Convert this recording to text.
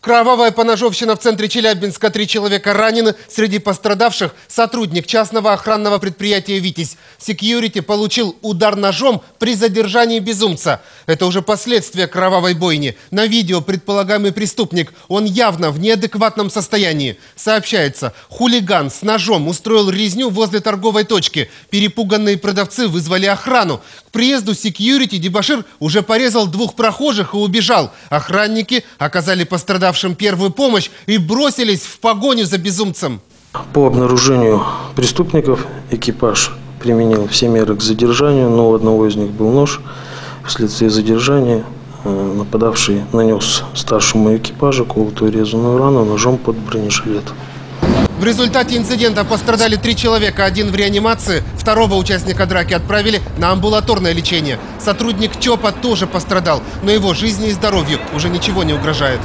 Кровавая поножовщина в центре Челябинска. Три человека ранены. Среди пострадавших сотрудник частного охранного предприятия «Витязь». Секьюрити получил удар ножом при задержании безумца. Это уже последствия кровавой бойни. На видео предполагаемый преступник. Он явно в неадекватном состоянии. Сообщается, хулиган с ножом устроил резню возле торговой точки. Перепуганные продавцы вызвали охрану. К приезду секьюрити дебашир уже порезал двух прохожих и убежал. Охранники оказали пострадавшим первую помощь и бросились в погоню за безумцем. По обнаружению преступников экипаж применил все меры к задержанию, но у одного из них был нож. Вследствие задержания э, нападавший нанес старшему экипажу колотую резаную рану ножом под бронежилет. В результате инцидента пострадали три человека. Один в реанимации, второго участника драки отправили на амбулаторное лечение. Сотрудник ЧОПа тоже пострадал, но его жизни и здоровью уже ничего не угрожает.